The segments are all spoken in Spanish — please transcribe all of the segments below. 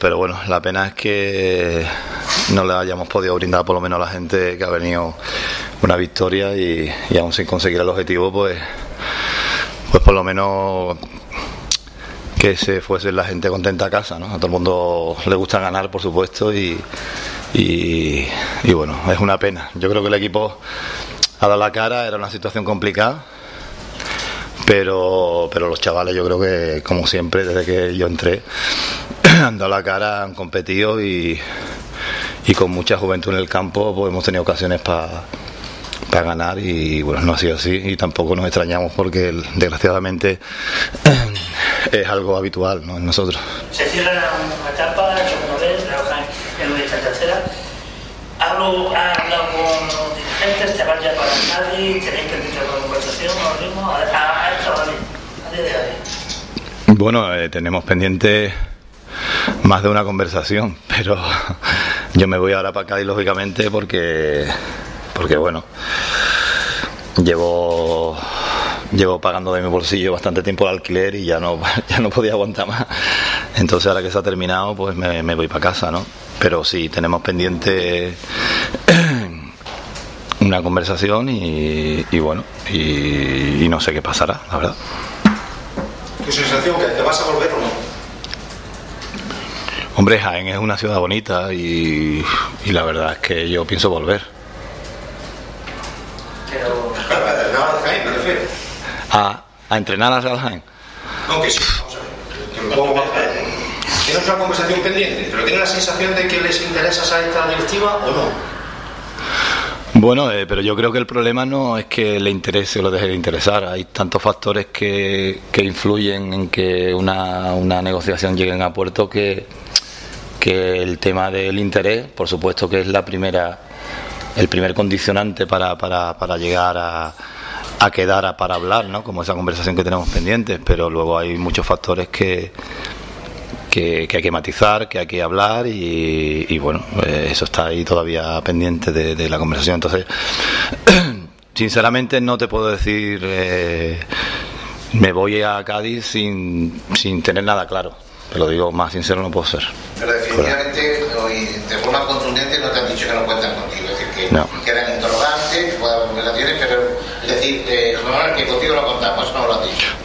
Pero bueno, la pena es que no le hayamos podido brindar por lo menos a la gente que ha venido una victoria y, aún sin conseguir el objetivo, pues, pues por lo menos que se fuese la gente contenta a casa, ¿no? A todo el mundo le gusta ganar, por supuesto, y, y, y bueno, es una pena. Yo creo que el equipo ha dado la cara, era una situación complicada, pero, pero los chavales yo creo que, como siempre, desde que yo entré, han dado la cara, han competido y, y con mucha juventud en el campo pues hemos tenido ocasiones para para ganar y bueno, no ha sido así y tampoco nos extrañamos porque desgraciadamente es algo habitual ¿no? en nosotros. Se cierra una etapa, trabajan en esta tercera. Hablo, ha hablado con los dirigentes, te van ya para Cádiz, tenéis que tener la conversación, a, esto, de hoy. Bueno, eh, tenemos pendiente más de una conversación, pero yo me voy ahora para Cádiz lógicamente porque porque bueno, llevo llevo pagando de mi bolsillo bastante tiempo el alquiler y ya no ya no podía aguantar más. Entonces ahora que se ha terminado, pues me, voy para casa, ¿no? Pero sí tenemos pendiente una conversación y, bueno, y, no sé qué pasará, la verdad. ¿Tu sensación que te vas a volver o no? Hombre, Jaén es una ciudad bonita y, y la verdad es que yo pienso volver. Pero... De Jaén, me refiero. A, a entrenar Real Jaén. No, que sí, vamos a ver, ¿Tienes una conversación pendiente? ¿Pero tienes la sensación de que les interesa a esta directiva o no? Bueno, eh, pero yo creo que el problema no es que le interese o le deje de interesar. Hay tantos factores que, que influyen en que una, una, negociación llegue a puerto que, que el tema del interés, por supuesto que es la primera, el primer condicionante para, para, para llegar a, a quedar a, para hablar, ¿no? Como esa conversación que tenemos pendientes, pero luego hay muchos factores que, que, que, hay que matizar, que hay que hablar y, y bueno, eh, eso está ahí todavía pendiente de, de la conversación. Entonces, sinceramente no te puedo decir, eh, me voy a Cádiz sin, sin tener nada claro. Te lo digo más sincero, no puedo ser. Pero definitivamente, de forma contundente, no te han dicho que no cuentan contigo. Es decir, que no. quedan interrogantes, que puedan volver a tienes, pero es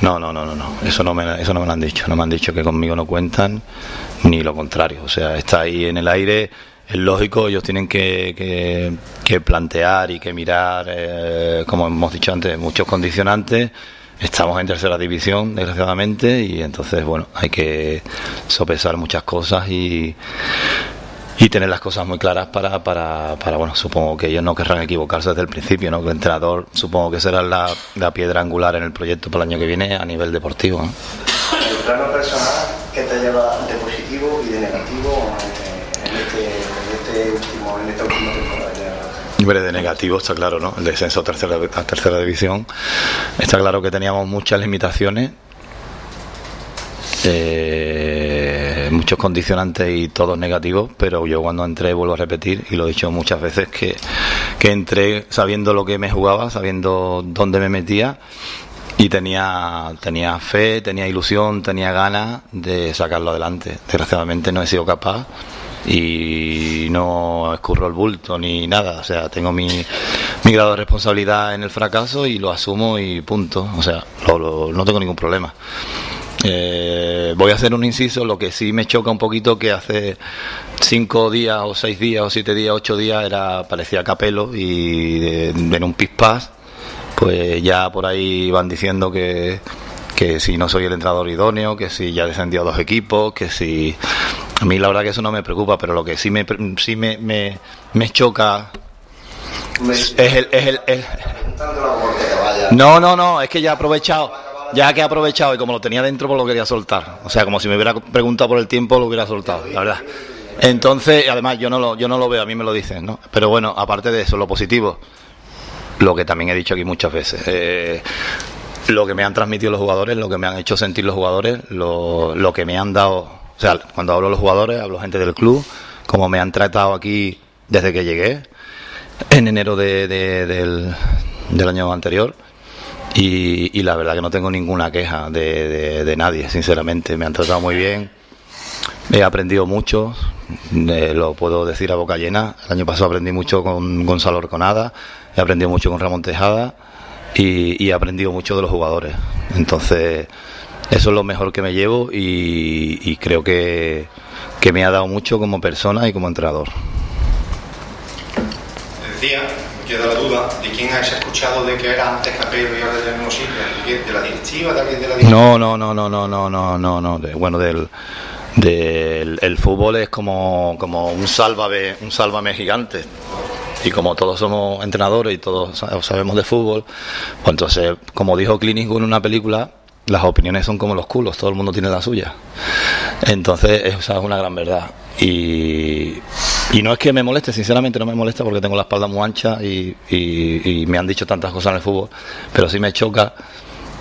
No, no, no, no, no. Eso, no me, eso no me lo han dicho. No me han dicho que conmigo no cuentan, ni lo contrario. O sea, está ahí en el aire. Es lógico, ellos tienen que, que, que plantear y que mirar, eh, como hemos dicho antes, muchos condicionantes estamos en tercera división, desgraciadamente, y entonces, bueno, hay que sopesar muchas cosas y, y tener las cosas muy claras para, para, para, bueno, supongo que ellos no querrán equivocarse desde el principio, ¿no? El entrenador supongo que será la, la piedra angular en el proyecto para el año que viene a nivel deportivo. ¿no? El plano personal, ¿qué te lleva de positivo y de negativo en este, en este último, en esta última temporada? Hombre, de negativo está claro, ¿no? El descenso a tercera, a tercera división. Está claro que teníamos muchas limitaciones, eh, muchos condicionantes y todos negativos, pero yo cuando entré, vuelvo a repetir, y lo he dicho muchas veces, que, que entré sabiendo lo que me jugaba, sabiendo dónde me metía y tenía, tenía fe, tenía ilusión, tenía ganas de sacarlo adelante. Desgraciadamente no he sido capaz y no escurro el bulto ni nada. O sea, tengo mi, mi grado de responsabilidad en el fracaso y lo asumo y punto. O sea, lo, lo, no tengo ningún problema. Eh, voy a hacer un inciso, lo que sí me choca un poquito que hace cinco días o seis días o siete días, ocho días era parecía capelo y de, de en un pispás pues ya por ahí van diciendo que, que si no soy el entrenador idóneo, que si ya a dos equipos, que si a mí la verdad que eso no me preocupa, pero lo que sí me, sí me, me, me choca es el, es el, el... No, no, no, es que ya he aprovechado, ya que he aprovechado y como lo tenía dentro, pues lo quería soltar. O sea, como si me hubiera preguntado por el tiempo, lo hubiera soltado, la verdad. Entonces, además, yo no lo, yo no lo veo, a mí me lo dicen, ¿no? Pero bueno, aparte de eso, lo positivo, lo que también he dicho aquí muchas veces. Eh, lo que me han transmitido los jugadores, lo que me han hecho sentir los jugadores, lo, lo que me han dado, o sea, cuando hablo de los jugadores, hablo gente del club, como me han tratado aquí desde que llegué, en enero de, de, del, del, año anterior. Y, y, la verdad que no tengo ninguna queja de, de, nadie, sinceramente. Me han tratado muy bien. He aprendido mucho, eh, lo puedo decir a boca llena. El año pasado aprendí mucho con Gonzalo Orconada, he aprendido mucho con Ramón Tejada y, he aprendido mucho de los jugadores. Entonces, eso es lo mejor que me llevo y, creo que, que me ha dado mucho como persona y como entrenador. Decía, queda la duda, ¿de quién has escuchado de que era antes Capello y ahora ya no sirve? ¿De la directiva? ¿De de la directiva? No, no, no, no, no, no, no, no, no. bueno, del del el fútbol es como, como un sálvame, un sálvame gigante. Y como todos somos entrenadores y todos sabemos de fútbol, pues entonces, como dijo Clinic en una película, las opiniones son como los culos, todo el mundo tiene la suya. Entonces, esa es una gran verdad. Y, y, no es que me moleste, sinceramente no me molesta porque tengo la espalda muy ancha y, y, y me han dicho tantas cosas en el fútbol, pero sí me choca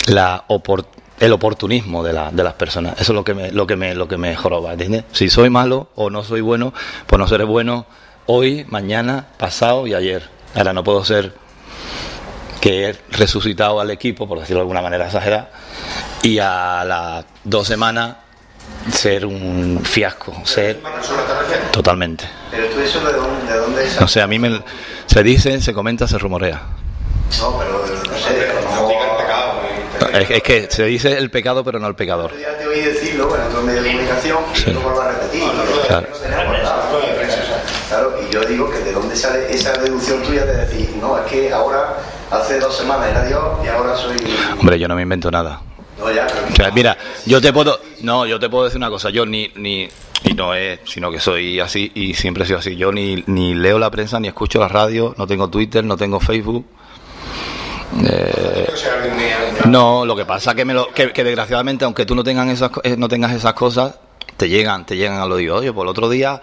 la oportunidad el oportunismo de, la, de las personas. Eso es lo que me, lo que me, lo que me joroba, ¿entiendes? Si soy malo o no soy bueno, pues no seré bueno hoy, mañana, pasado y ayer. Ahora no puedo ser que he resucitado al equipo, por decirlo de alguna manera exagerada, y a las dos semanas ser un fiasco, ser totalmente. Pero tú eso de dónde, de dónde No sé, a mí me, se dice, se comenta, se rumorea. No, pero no sé, es, que se dice el pecado, pero no el pecador. Ya te oí decirlo en otro medio de comunicación y no vuelvo a repetir. Claro. claro, y yo digo que de dónde sale esa deducción tuya de decir, no, es que ahora, hace dos semanas era Dios y ahora soy. Hombre, yo no me invento nada. No, ya, o sea, mira, yo te puedo, no, yo te puedo decir una cosa, yo ni, ni, y no es, sino que soy así y siempre he sido así. Yo ni, ni leo la prensa, ni escucho la radio, no tengo Twitter, no tengo Facebook. Eh, no, lo que pasa que, me lo, que, desgraciadamente, aunque tú no, tengan esas, eh, no tengas esas cosas, te llegan, te llegan al oído. Oye, por el otro día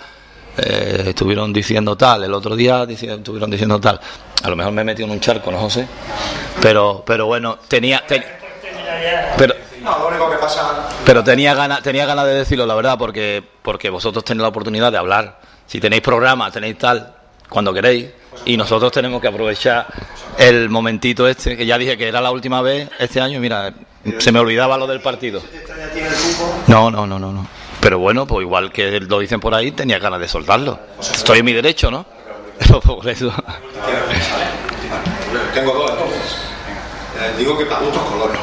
eh, estuvieron diciendo tal, el otro día estuvieron diciendo tal. A lo mejor me he metido en un charco, no sé. Pero, pero bueno, tenía... pero, pero tenía ganas tenía ganas de decirlo, la verdad, porque, porque vosotros tenéis la oportunidad de hablar. Si tenéis programa, tenéis tal, cuando queréis y nosotros tenemos que aprovechar el momentito este, que ya dije que era la última vez este año, mira, se me olvidaba lo del partido. No, no, no, no, no. Pero bueno, pues igual que lo dicen por ahí, tenía ganas de soltarlo. Estoy en mi derecho, ¿no? por eso. Tengo dos entonces. Eh, digo que para gustos colores.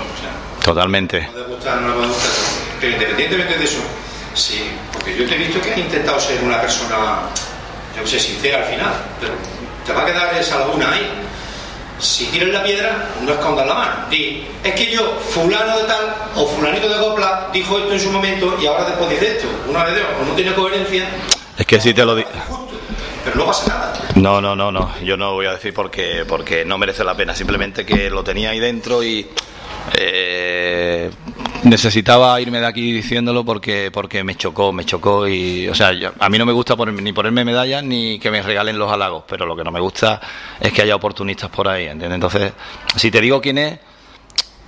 Totalmente. Pero independientemente de eso, sí, porque yo te he visto que has intentado ser una persona, yo que sé, sincera al final, pero te va a quedar esa laguna ahí. Si tiras la piedra, no escondas la mano. Di, es que yo, fulano de tal o fulanito de copla, dijo esto en su momento y ahora después dice esto. Una vez de o no tiene coherencia. Es que si te lo digo. Pero no pasa nada. No, no, no, no. Yo no voy a decir porque, porque no merece la pena. Simplemente que lo tenía ahí dentro y eh, necesitaba irme de aquí diciéndolo porque porque me chocó, me chocó y, o sea, a mí no me gusta ni ponerme medallas ni que me regalen los halagos, pero lo que no me gusta es que haya oportunistas por ahí, ¿entiendes? Entonces, si te digo quién es,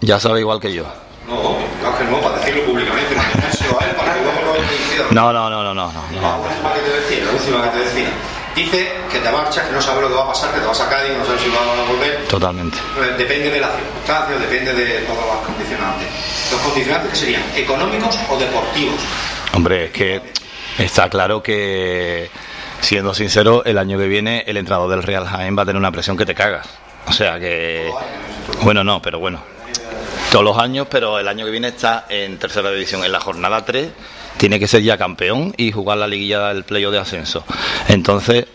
ya sabe igual que yo. No, no, para decirlo públicamente, no, no, no, no, no, no. La última que te decía, la última que te decía dice que te marchas, que no sabes lo que va a pasar, que te vas a Cádiz, no sabes si vas a volver. Totalmente. Depende de las circunstancias, depende de todos los condicionantes. ¿Los condicionantes que serían? ¿Económicos o deportivos? Hombre, es que está claro que, siendo sincero, el año que viene el entrenador del Real Jaén va a tener una presión que te cagas. O sea que. Bueno, no, pero bueno. Todos los años, pero el año que viene está en tercera división. En la jornada 3 tiene que ser ya campeón y jugar la liguilla del playo de ascenso. Entonces,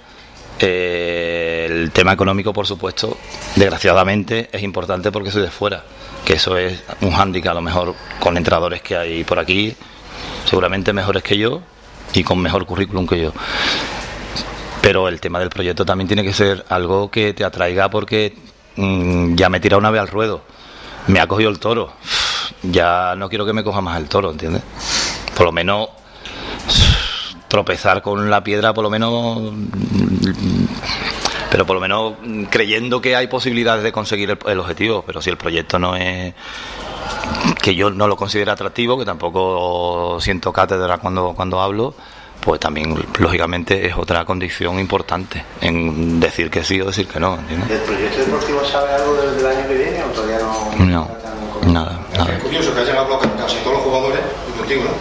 eh, el tema económico, por supuesto, desgraciadamente es importante porque soy de fuera, que eso es un hándicap a lo mejor con entrenadores que hay por aquí, seguramente mejores que yo y con mejor currículum que yo. Pero el tema del proyecto también tiene que ser algo que te atraiga porque mm, ya me he una vez al ruedo, me ha cogido el toro, ya no quiero que me coja más el toro, ¿entiendes? por lo menos tropezar con la piedra, por lo menos, pero por lo menos creyendo que hay posibilidades de conseguir el, objetivo, pero si el proyecto no es que yo no lo considero atractivo, que tampoco siento cátedra cuando, cuando hablo, pues también lógicamente es otra condición importante en decir que sí o decir que no. ¿entiendes? ¿El proyecto deportivo sabe algo del, año que viene no? Nada, nada. Es curioso que hayan hablado casi todos los jugadores contigo, ¿no?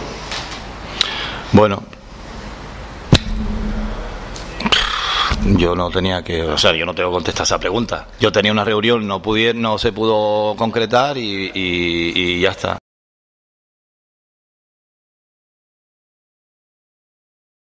Bueno, yo no tenía que, o sea, yo no tengo que contestar esa pregunta. Yo tenía una reunión, no pude, no se pudo concretar y, y, y ya está.